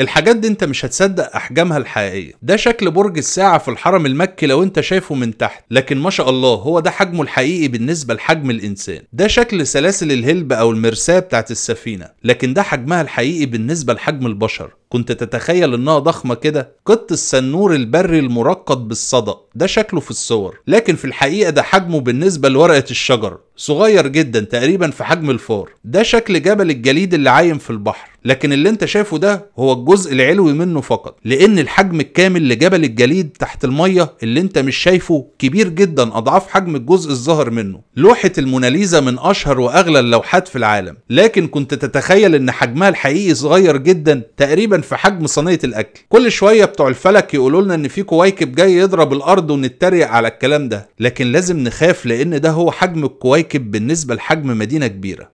الحاجات دي انت مش هتصدق احجامها الحقيقية. ده شكل برج الساعة في الحرم المكي لو انت شايفه من تحت. لكن ما شاء الله هو ده حجمه الحقيقي بالنسبة لحجم الإنسان. ده شكل سلاسل الهلب أو المرساة بتاعت السفينة. لكن ده حجمها الحقيقي بالنسبة لحجم البشر. كنت تتخيل إنها ضخمة كده؟ قط السنور البري المرقد بالصدى ده شكله في الصور. لكن في الحقيقة ده حجمه بالنسبة لورقة الشجر. صغير جدا تقريبا في حجم الفار. ده شكل جبل الجليد اللي عايم في البحر. لكن اللي أنت شايفه ده هو الجزء العلوي منه فقط. لأن الحجم الكامل لجبل الجليد تحت المية اللي أنت مش شايفه كبير جدا أضعاف حجم الجزء الظاهر منه. لوحة الموناليزا من أشهر وأغلى اللوحات في العالم. لكن كنت تتخيل إن حجمها الحقيقي صغير جدا تقريبا في حجم صينية الأكل. كل شوية بتوع الفلك يقولوا لنا إن في كويكب جاي يضرب الأرض ونتريق على الكلام ده. لكن لازم نخاف لأن ده هو حجم الكويكب بالنسبة لحجم مدينة كبيرة.